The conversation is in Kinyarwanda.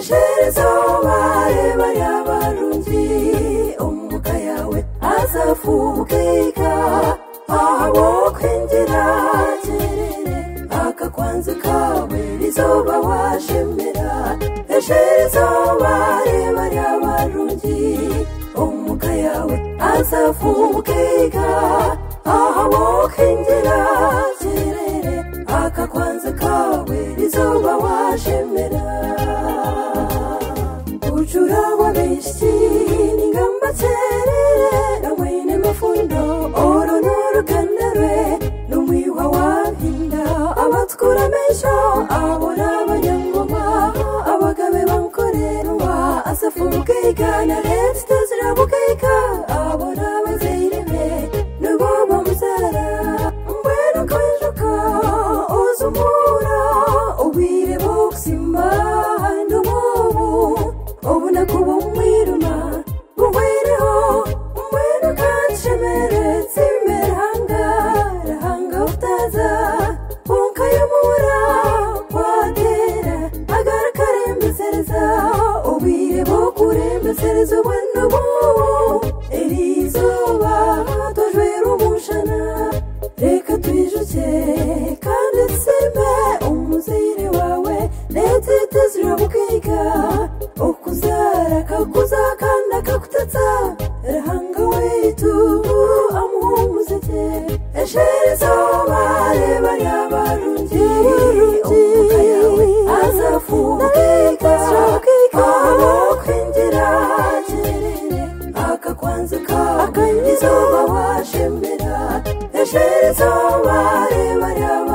ejerezo bareba yabarungi umwuka yawe azafubwika ahabo kwinjira kerere akakwanzu kawe rizoba washemera. Ejerezo bareba yabarungi umwuka yawe azafubwika ahabo kwinjira kerere akakwanzu kawe rizoba washemera. Juravo besti ningamba tserere Ramwene mafundo oro noro kandarwe Numwiwa wahinda abatkura mesho Abona abanyangoma abagabe bankorerwa Asafu bukeika na leti tazira bukeika Abona abazeirebe nubobo muzara Mbwenu kwejuka uzumura ubwire bokusima bukurembezereza ubwenu bubu iri zuba tojwera umushana reka twijuke kandi tsimbe umuzire wawe leta itazira bukwiga. Ukuzara kakuza kandi akakutetsa rahanga wetu amuhumuzeke esherezo izuba washemera esherezo bareba yabarungi